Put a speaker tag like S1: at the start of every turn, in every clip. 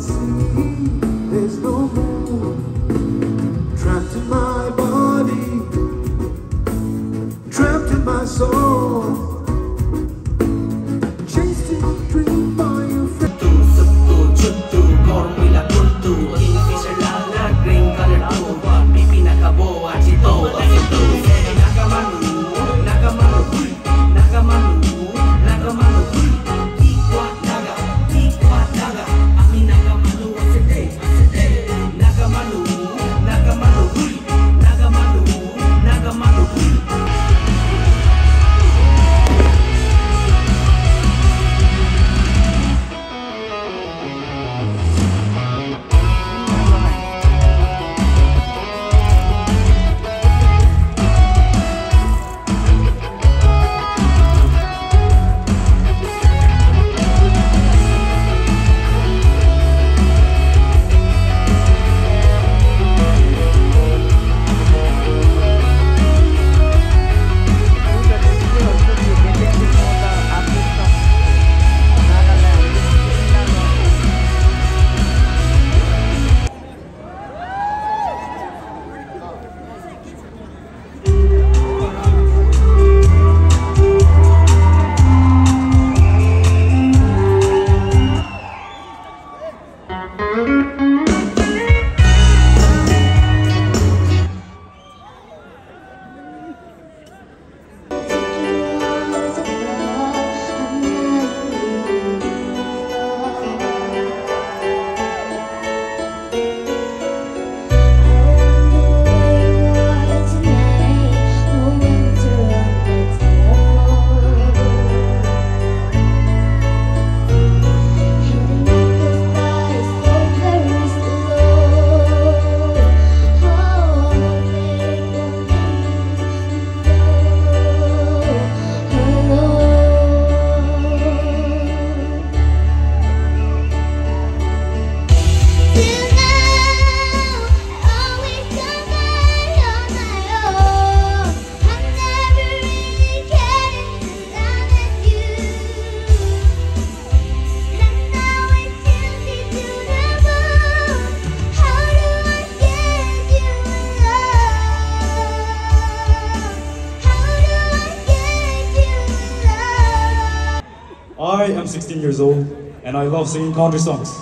S1: see. There's no
S2: years old and I love singing country songs.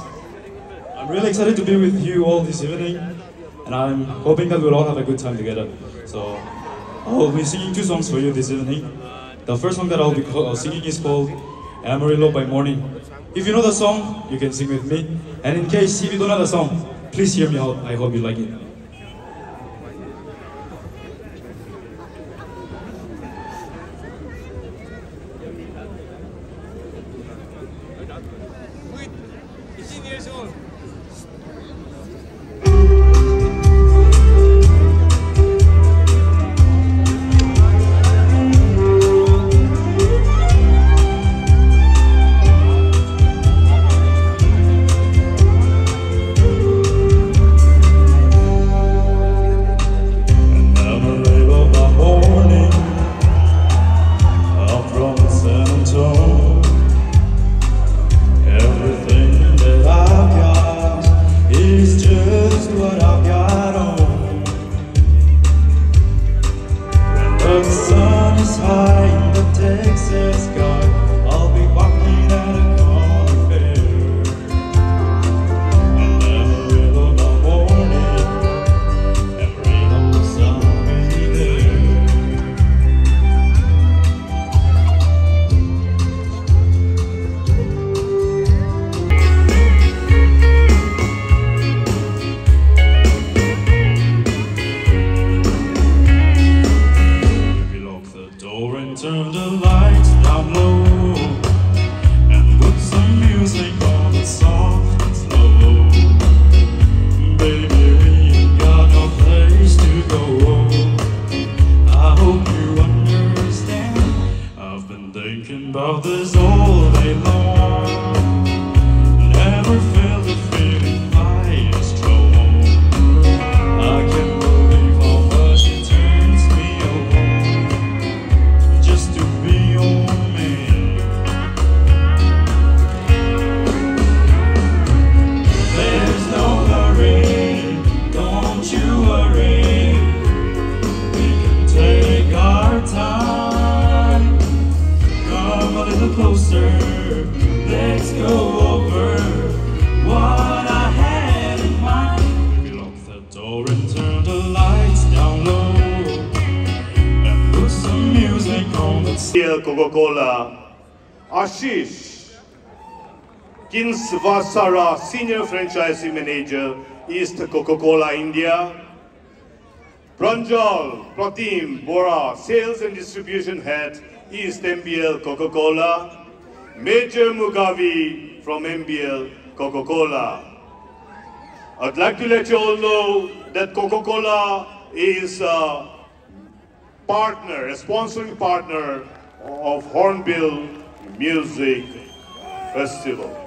S2: I'm really excited to be with you all this evening and I'm hoping that we'll all have a good time together. So I'll be singing two songs for you this evening. The first song that I'll be uh, singing is called Amarillo by Morning. If you know the song, you can sing with me. And in case if you don't know the song, please hear me out. I hope you like it.
S3: Coca-Cola, Ashish, Kinsvasara, Senior Franchisee Manager, East Coca-Cola India, Pranjal Pratim Bora, Sales and Distribution Head, East MBL Coca-Cola, Major Mugavi from MBL Coca-Cola. I'd like to let you all know that Coca-Cola is a partner, a sponsoring partner of Hornbill Music Festival.